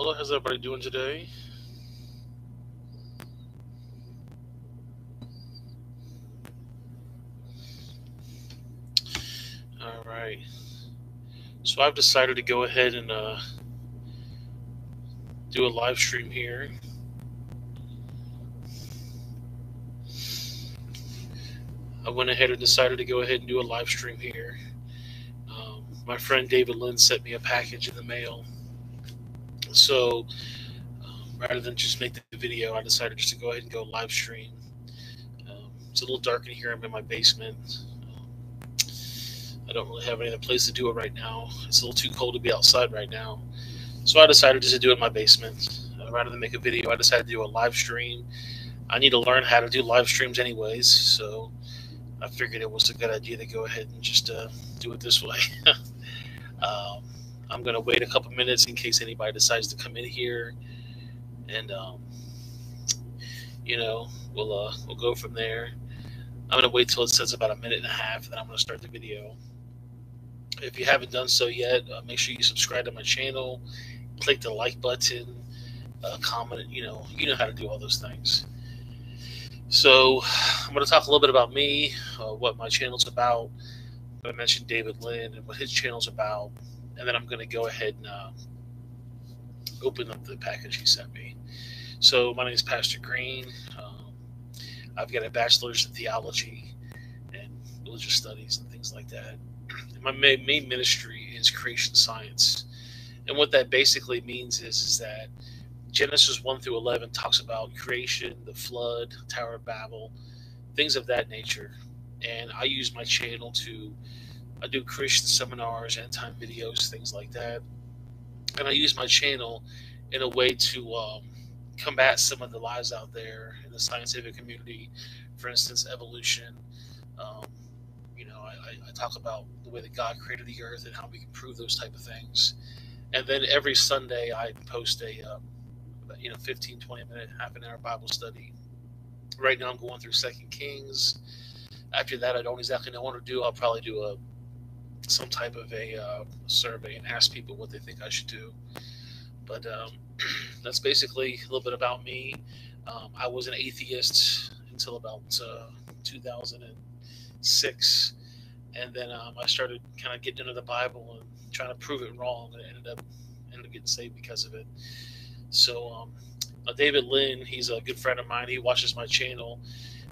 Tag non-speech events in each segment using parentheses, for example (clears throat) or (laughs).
Hello, how's everybody doing today? All right. So I've decided to go ahead and uh, do a live stream here. I went ahead and decided to go ahead and do a live stream here. Um, my friend David Lynn sent me a package in the mail. So um, rather than just make the video, I decided just to go ahead and go live stream. Um, it's a little dark in here. I'm in my basement. Um, I don't really have any other place to do it right now. It's a little too cold to be outside right now. So I decided just to do it in my basement. Uh, rather than make a video, I decided to do a live stream. I need to learn how to do live streams anyways, so I figured it was a good idea to go ahead and just uh, do it this way. (laughs) um, I'm going to wait a couple minutes in case anybody decides to come in here, and um, you know we'll uh, we'll go from there. I'm going to wait till it says about a minute and a half, and then I'm to start the video. If you haven't done so yet, uh, make sure you subscribe to my channel, click the like button, uh, comment. You know you know how to do all those things. So, I'm to talk a little bit about me, uh, what my channel's about. I mentioned David Lynn and what his channel's about, and then I'm going to go ahead and uh, open up the package he sent me. So, my name is Pastor Green. Um, I've got a bachelor's in theology and religious studies and things like that. And (clears throat) my main ministry is creation science, and what that basically means is is that Genesis 1 through 11 talks about creation, the flood, Tower of Babel, things of that nature. And I use my channel to, I do Christian seminars, end time videos, things like that. And I use my channel in a way to um, combat some of the lies out there in the scientific community. For instance, evolution. Um, you know, I, I talk about the way that God created the earth and how we can prove those type of things. And then every Sunday I post a um, you know 15 20 minute half an hour bible study right now i'm going through second kings after that i don't exactly know what to do i'll probably do a some type of a uh, survey and ask people what they think i should do. But um, (clears throat) that's basically a little bit about me. Um, i was an atheist until about uh, 2006 and then um, i started kind of getting into the bible and trying to prove it wrong and ended up ended up getting saved because of it. So, um, uh, David Lynn, he's a good friend of mine. He watches my channel,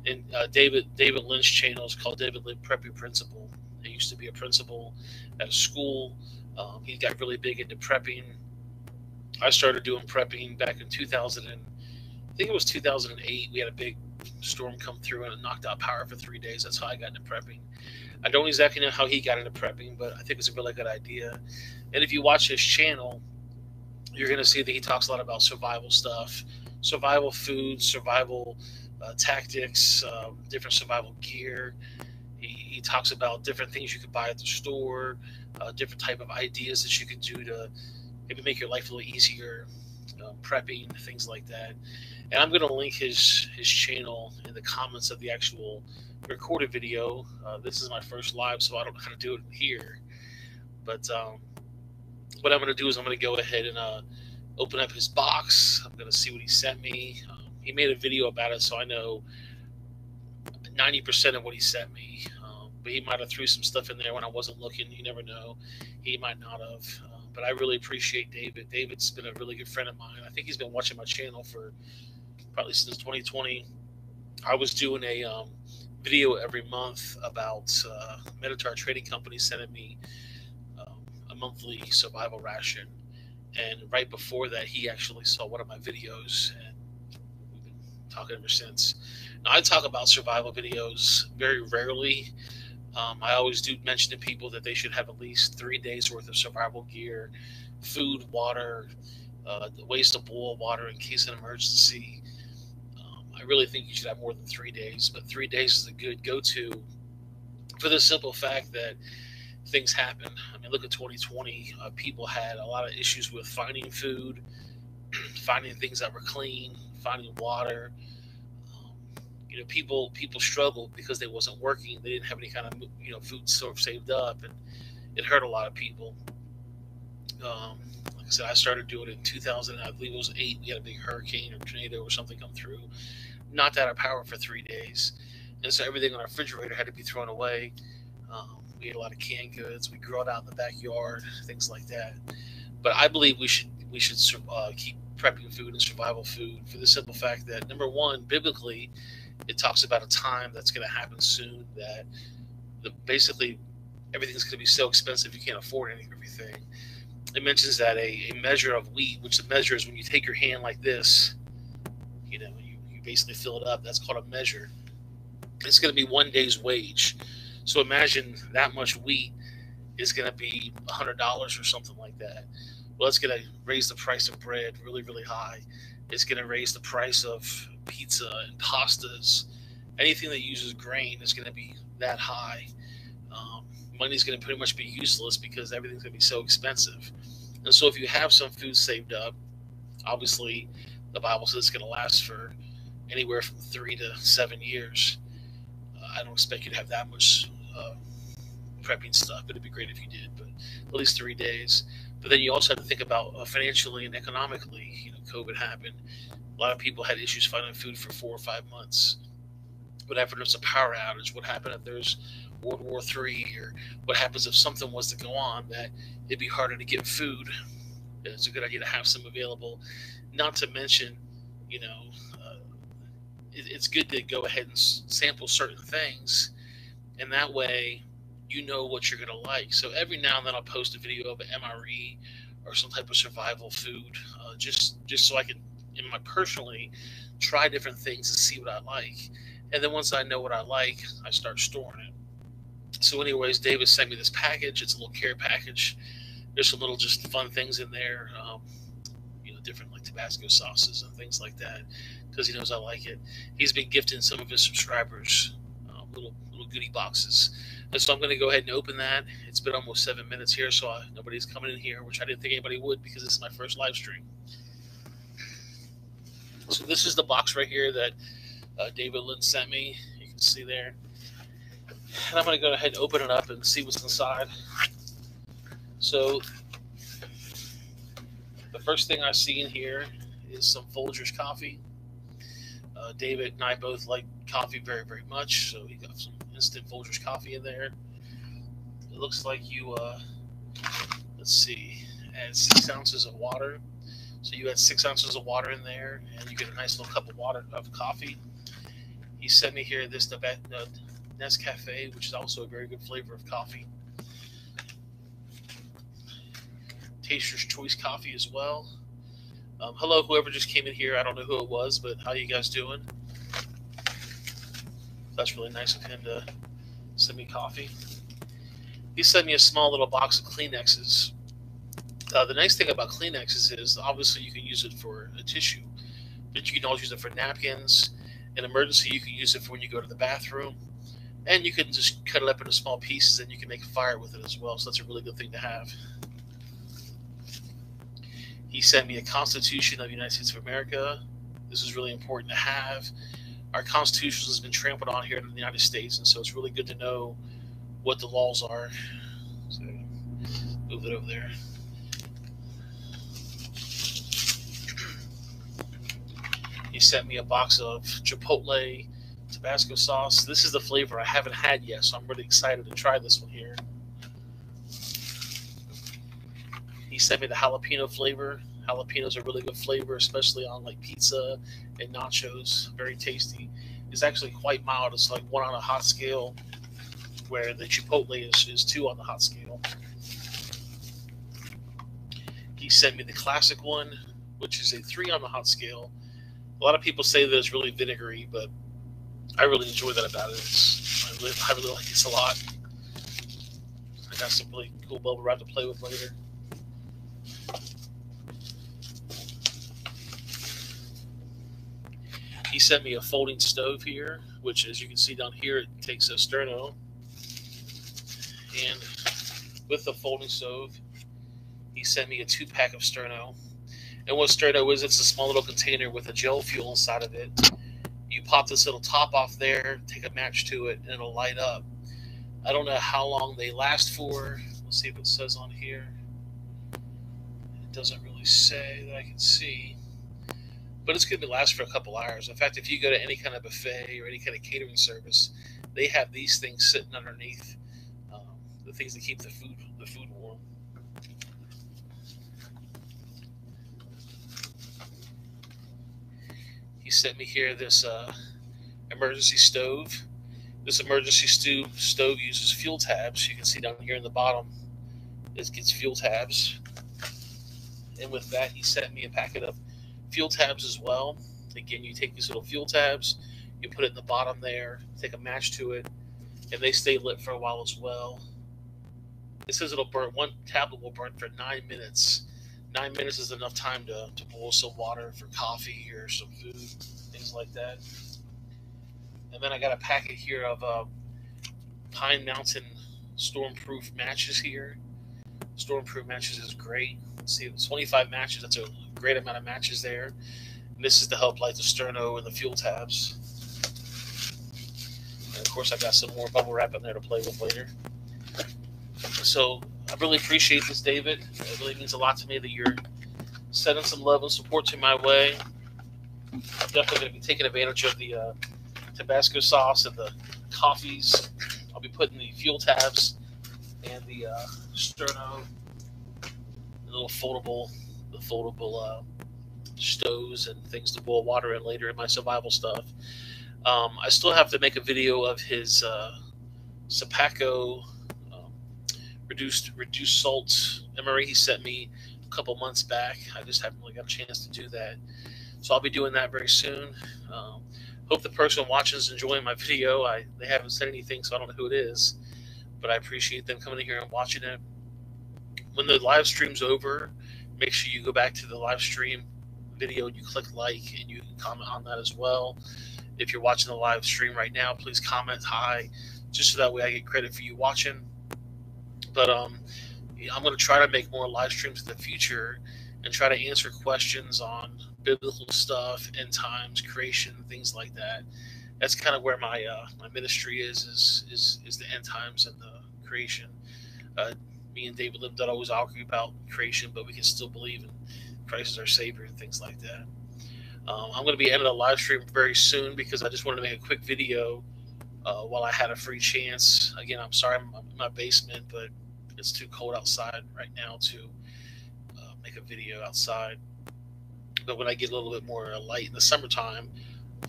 and uh, David David Lynn's channel is called David Lynn Prepper Principal. He used to be a principal at a school. Um, he got really big into prepping. I started doing prepping back in 2000 and I think it was 2008. We had a big storm come through and it knocked out power for three days. That's how I got into prepping. I don't exactly know how he got into prepping, but I think it's a really good idea. And if you watch his channel, you're going to see that he talks a lot about survival stuff, survival food, survival uh, tactics, um, different survival gear. He, talks about different things you could buy at the store, uh, different type of ideas that you could do to maybe make your life a little easier, um, prepping, things like that. And I'm going to link his his channel in the comments of the actual recorded video. Uh, this is my first live, so I don't know how to do it here. But um, what I'm going to do is I'm going to go ahead and uh, open up his box. I'm going to see what he sent me. Um, he made a video about it, so I know 90% of what he sent me. Um, but he might have threw some stuff in there when I wasn't looking. You never know. He might not have. Uh, but I really appreciate David. David's been a really good friend of mine. I think he's been watching my channel for probably since 2020. I was doing a um, video every month about uh, Meditar Trading Company sending me a monthly survival ration. And right before that, he actually saw one of my videos, and we've been talking ever since. Now, I talk about survival videos very rarely. Um, I always do mention to people that they should have at least three days worth of survival gear, food, water, uh, ways to boil water in case of an emergency. Um, I really think you should have more than three days, but three days is a good go to for the simple fact that things happen. I mean, look at 2020. Uh, people had a lot of issues with finding food, (clears throat) finding things that were clean, finding water. You know, people people struggled because they wasn't working. They didn't have any kind of you know food sort of saved up, and it hurt a lot of people. Um, like I said, I started doing it in 2000. I believe it was eight. We had a big hurricane or tornado or something come through, knocked out our power for three days, and so everything on our refrigerator had to be thrown away. Um, we had a lot of canned goods. We grew it out in the backyard, things like that. But I believe we should we should uh, keep prepping food and survival food for the simple fact that number one, biblically, it talks about a time that's going to happen soon that the, basically everything's going to be so expensive you can't afford any, everything. It mentions that a, a measure of wheat, which the measure is when you take your hand like this, you know, you, you basically fill it up. That's called a measure. It's going to be one day's wage. So imagine that much wheat is going to be $100 or something like that. Well, it's going to raise the price of bread really, really high. It's going to raise the price of pizza and pastas. Anything that uses grain is going to be that high. Um, money's going to pretty much be useless because everything's going to be so expensive. And so, if you have some food saved up, obviously the Bible says it's going to last for anywhere from three to seven years. Uh, I don't expect you to have that much uh, prepping stuff. But it'd be great if you did, but at least three days. But then you also have to think about uh, financially and economically. You know, COVID happened. A lot of people had issues finding food for four or five months. What happened if there's a power outage? What happened if there's World War III? Or what happens if something was to go on that it'd be harder to get food? It's a good idea to have some available. Not to mention, you know, uh, it, it's good to go ahead and sample certain things, and that way you know what you're to like. So every now and then I'll post a video of an MRE or some type of survival food, uh, just just so I can, in my personally, try different things and see what I like. And then once I know what I like, I start storing it. So, anyways, David sent me this package. It's a little care package. There's some little just fun things in there, um, you know, different like Tabasco sauces and things like that, because he knows I like it. He's been gifting some of his subscribers uh, little little goodie boxes. And so I'm going to go ahead and open that. It's been almost seven minutes here, so I, nobody's coming in here, which I didn't think anybody would because this is my first live stream. So this is the box right here that uh, David Lynn sent me. You can see there. And I'm going to go ahead and open it up and see what's inside. So the first thing I see in here is some Folgers coffee. Uh, David and I both like coffee very, very much, so he got some instant Folgers coffee in there. It looks like you, uh, let's see, add six ounces of water. So you add six ounces of water in there, and you get a nice little cup of water of coffee. He sent me here this uh, Nescafe, which is also a very good flavor of coffee. Taster's Choice coffee as well. Um, hello, whoever just came in here. I don't know who it was, but how you guys doing? That's really nice of him to send me coffee. He sent me a small little box of Kleenexes. Uh, the nice thing about Kleenexes is obviously you can use it for a tissue, but you can also use it for napkins. In emergency, you can use it for when you go to the bathroom, and you can just cut it up into small pieces and you can make a fire with it as well. So that's a really good thing to have. He sent me a Constitution of the United States of America. This is really important to have our Constitution has been trampled on here in the United States, and so it's really good to know what the laws are. So move it over there. He sent me a box of Chipotle Tabasco sauce. This is the flavor I haven't had yet, so I'm really excited to try this one here. He sent me the jalapeno flavor. Jalapenos are really good flavor, especially on like pizza and nachos. Very tasty. It's actually quite mild. It's like one on a hot scale, where the chipotle is, is two on the hot scale. He sent me the classic one, which is a three on the hot scale. A lot of people say that it's really vinegary, but I really enjoy that about it. It's, I, really, I really like this a lot. I got some really cool bubble wrap to play with later. He sent me a folding stove here, which as you can see down here, it takes a sterno. And with the folding stove, he sent me a two pack of sterno. And what sterno is, it's a small little container with a gel fuel inside of it. You pop this little top off there, take a match to it, and it'll light up. I don't know how long they last for. Let's see if it says on here. It doesn't really say that I can see. But it's going to last for a couple hours. In fact, if you go to any kind of buffet or any kind of catering service, they have these things sitting underneath um, the things that keep the food the food warm. He sent me here this uh, emergency stove. This emergency stove stove uses fuel tabs. You can see down here in the bottom, it gets fuel tabs. And with that, he sent me a packet of fuel tabs as well. Again, you take these little fuel tabs, you put it in the bottom there, take a match to it, and they stay lit for a while as well. It says it'll burn, one tablet will burn for nine minutes. Nine minutes is enough time to, to boil some water for coffee or some food, things like that. And then I got a packet here of uh, Pine Mountain Stormproof matches here. Stormproof matches is great. Let's see, 25 matches. That's a great amount of matches there. And this is to help light the sterno and the fuel tabs. And of course, I've got some more bubble wrap in there to play with later. So I really appreciate this, David. It really means a lot to me that you're sending some love and support to my way. I'm definitely going to be taking advantage of the uh, Tabasco sauce and the coffees. I'll be putting the fuel tabs and the uh, sterno, little foldable, the foldable uh, stoves and things to boil water in later in my survival stuff. Um, I still have to make a video of his uh, um, reduced reduced salt MRE he sent me a couple months back. I just haven't really got a chance to do that, so I'll be doing that very soon. Um, hope the person watching is enjoying my video. I they haven't said anything, so I don't know who it is but I appreciate them coming in here and watching it. When the live stream's over, make sure you go back to the live stream video and you click like and you can comment on that as well. If you're watching the live stream right now, please comment hi, just so that way I get credit for you watching. But um, I'm going to try to make more live streams in the future and try to answer questions on biblical stuff, end times, creation, things like that that's kind of where my uh, my ministry is is is is the end times and the creation. Uh, me and David Lynn don't always argue about creation, but we can still believe in Christ as our Savior and things like that. Um, I'm going to be ending a live stream very soon because I just wanted to make a quick video uh, while I had a free chance. Again, I'm sorry I'm in my basement, but it's too cold outside right now to uh, make a video outside. But when I get a little bit more light in the summertime,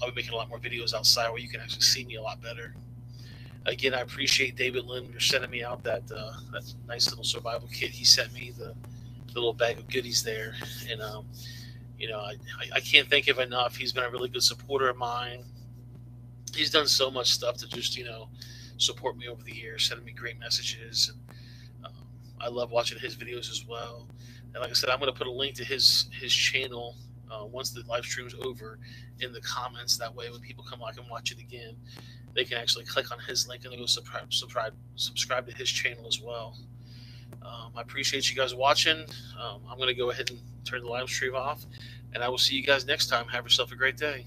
I'll be making a lot more videos outside where you can actually see me a lot better. Again, I appreciate David Lynn for sending me out that uh, that nice little survival kit he sent me, the, the little bag of goodies there. And, um, you know, I, I can't thank him enough. He's been a really good supporter of mine. He's done so much stuff to just, you know, support me over the years, sending me great messages. And um, I love watching his videos as well. And like I said, I'm going to put a link to his his channel uh, once the live stream is over in the comments. That way, when people come back and watch it again, they can actually click on his link and go subscribe, subscribe, subscribe to his channel as well. Um, I appreciate you guys watching. Um, I'm going to go ahead and turn the live stream off, and I will see you guys next time. Have yourself a great day.